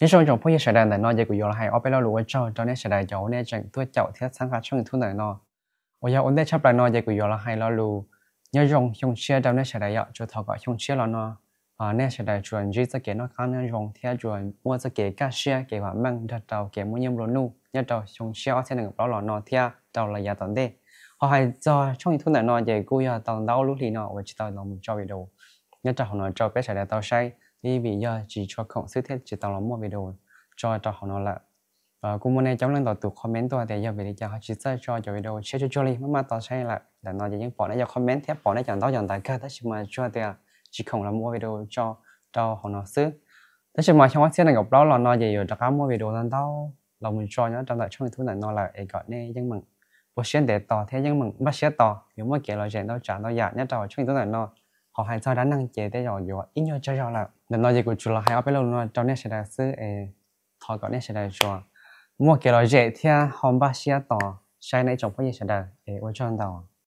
những số trong phút sẽ đàn nó giờ của yo hay ở bên đó cho cho nên sẽ đàn cháu chẳng tôi thiết sáng khát trong thu này nó ở giờ ổn định chấp lại nó giờ của yo hay lo nhớ dùng dùng xe đâu nên sẽ đàn cho thọ gọi dùng xe là nó. À nên sẽ đàn chuẩn chỉ cái nó khá nên dùng theo chuẩn mua cái cái cá xe cái mà mang đặt đầu cái mua nhiều luôn nu. Nhớ đầu dùng xe ở trên được đó là nó theo là giá tận đây họ hay cho trong thu này nó giờ của yo tận đâu lúc thì nó và chỉ tao lòng cho video nhớ cho họ nói cho bé sẽ đàn tao say vì giờ chỉ cho cộng sức thiết chỉ tao lắm mua video cho cho họ nó là và cũng muốn này trong lên đầu tụ comment tôi thì giờ về đi cho họ chỉ cho cho cho video share cho cho đi. Mà tao sẽ là là nó những bỏ này cho comment thép bỏ này chẳng tao chẳng tại cả tất mà cho thì à. chỉ không là mua video cho cho họ nó xứ tất nhiên mà trong cái này gặp đó là nó gì rồi tất mua video lần tao. Là mình cho nó trong lại trong thứ này, nó là ai gọi nè nhưng mà bữa sáng để tỏ thế nhưng mà bắt sẽ tỏ nếu mà kể lời chuyện tao trả nó giả nhất trong trong thứ này, nó họ hàng sau đó năng chế tới rồi rồi ít nhau cho rồi là nên nói gì của chú là hay ở bên lâu trong nét sẽ là sư ấy thọ có nét sẽ là rồi mua cái loại dễ thì hôm ba xia tỏ, sai này chồng có gì sẽ là ấy ôi, cho anh tàu